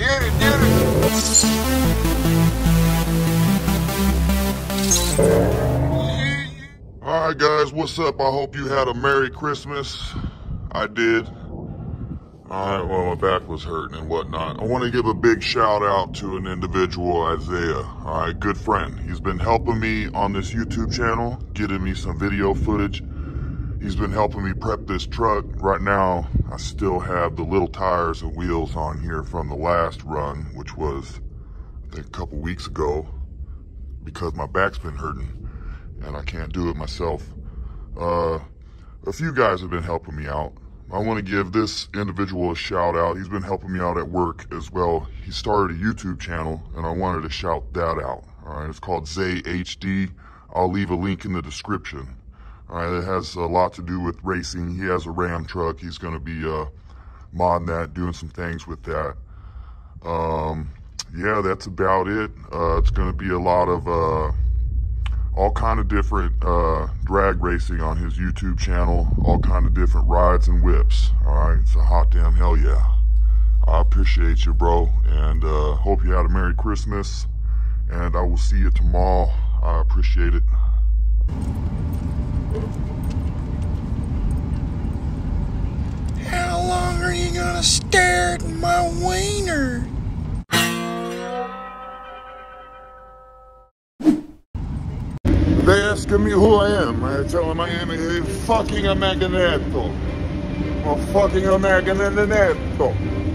Alright guys, what's up? I hope you had a Merry Christmas. I did. Alright, well my back was hurting and whatnot. I want to give a big shout out to an individual, Isaiah. Alright, good friend. He's been helping me on this YouTube channel, getting me some video footage He's been helping me prep this truck. Right now, I still have the little tires and wheels on here from the last run, which was, think, a couple weeks ago because my back's been hurting and I can't do it myself. Uh, a few guys have been helping me out. I want to give this individual a shout out. He's been helping me out at work as well. He started a YouTube channel and I wanted to shout that out. All right, it's called Zay HD. I'll leave a link in the description. All right, it has a lot to do with racing. He has a Ram truck. He's going to be uh, modding that, doing some things with that. Um, yeah, that's about it. Uh, it's going to be a lot of uh, all kind of different uh, drag racing on his YouTube channel, all kind of different rides and whips. All right, it's a hot damn hell yeah. I appreciate you, bro, and uh, hope you had a Merry Christmas. And I will see you tomorrow. I appreciate it. You at my wiener? They asking me who I am. I tell them I am a fucking Americaneto. A fucking Americaneto.